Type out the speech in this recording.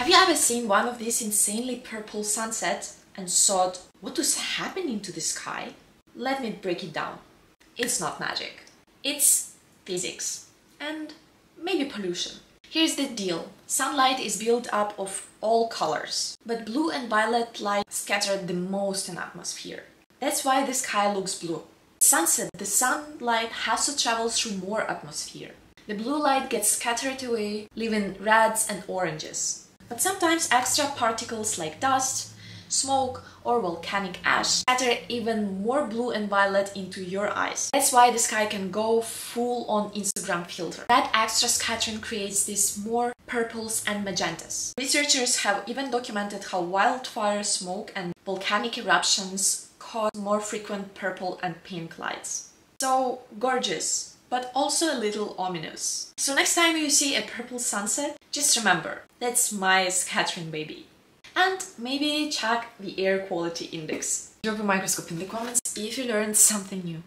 Have you ever seen one of these insanely purple sunsets and thought, what is happening to the sky? Let me break it down. It's not magic. It's physics. And maybe pollution. Here's the deal. Sunlight is built up of all colors, but blue and violet light scatter the most in atmosphere. That's why the sky looks blue. Sunset, the sunlight has to travel through more atmosphere. The blue light gets scattered away, leaving reds and oranges. But sometimes extra particles like dust, smoke or volcanic ash scatter even more blue and violet into your eyes. That's why the sky can go full on Instagram filter. That extra scattering creates these more purples and magentas. Researchers have even documented how wildfire smoke and volcanic eruptions cause more frequent purple and pink lights. So gorgeous, but also a little ominous. So next time you see a purple sunset, just remember, that's Mie scattering baby. And maybe check the air quality index. Drop a microscope in the comments if you learned something new.